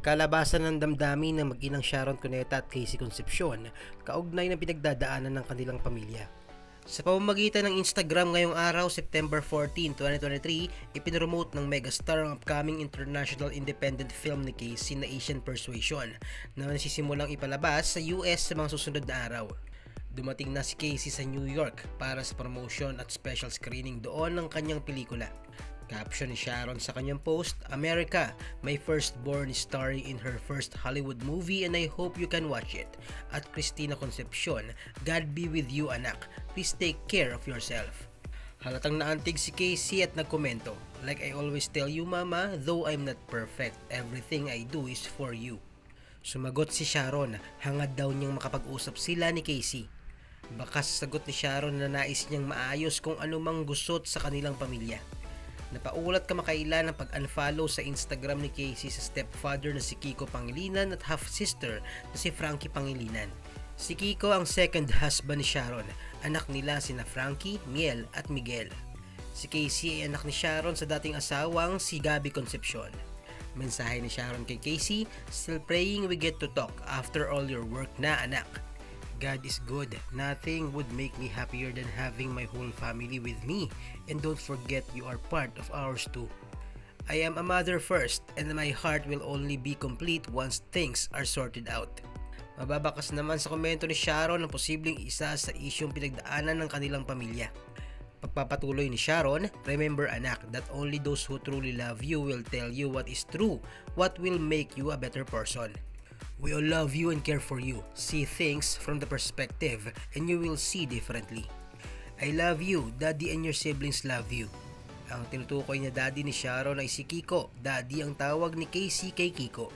Nagkalabasan ng damdamin ng mag-inang Sharon Cuneta at Casey Concepcion kaugnay ng pinagdadaanan ng kanilang pamilya. Sa pamamagitan ng Instagram ngayong araw, September 14, 2023, ipinromote ng megastar ang upcoming international independent film ni Casey na Asian Persuasion na nasisimulang ipalabas sa US sa mga susunod na araw. Dumating na si Casey sa New York para sa promotion at special screening doon ng kanyang pelikula. Caption ni Sharon sa kanyang post, America, my firstborn is starring in her first Hollywood movie and I hope you can watch it. At Christina Concepcion, God be with you anak. Please take care of yourself. Halatang naantig si Casey at nagkomento, Like I always tell you mama, though I'm not perfect, everything I do is for you. Sumagot si Sharon, hangad daw niyang makapag-usap sila ni Casey. Baka sagot ni Sharon na nais niyang maayos kung anumang gusot sa kanilang pamilya. Napaulat kamakailan ng pag-unfollow sa Instagram ni Casey sa stepfather na si Kiko Pangilinan at half-sister na si Frankie Pangilinan. Si Kiko ang second husband ni Sharon, anak nila sina Frankie, Miel at Miguel. Si Casey ay anak ni Sharon sa dating asawang si Gabby Concepcion. Mensahe ni Sharon kay Casey, Still praying we get to talk after all your work na anak. God is good. Nothing would make me happier than having my whole family with me. And don't forget you are part of ours too. I am a mother first and my heart will only be complete once things are sorted out. Mababakas naman sa komento ni Sharon ang posibleng isa sa isyong pinagdaanan ng kanilang pamilya. Pagpapatuloy ni Sharon, remember anak that only those who truly love you will tell you what is true, what will make you a better person. We all love you and care for you. See things from the perspective and you will see differently. I love you, Daddy and your siblings love you. Ang tinutukoy niya daddy ni Sharon ay si Kiko. Daddy ang tawag ni Casey kay Kiko.